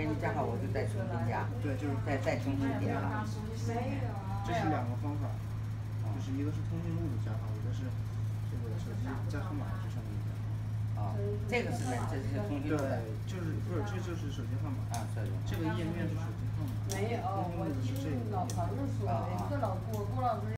给你加好，我就再重新加。对，就是再再重新点了。这是两个方法，就是一个是通讯录的加号，一个是这个手机加号码这上面的加号。啊，这个是哪？这是通讯录的。对，就是不是这就是手机号码啊，对机。这个页面是手机号码。没有，我听老唐子说的，一个老郭郭老师。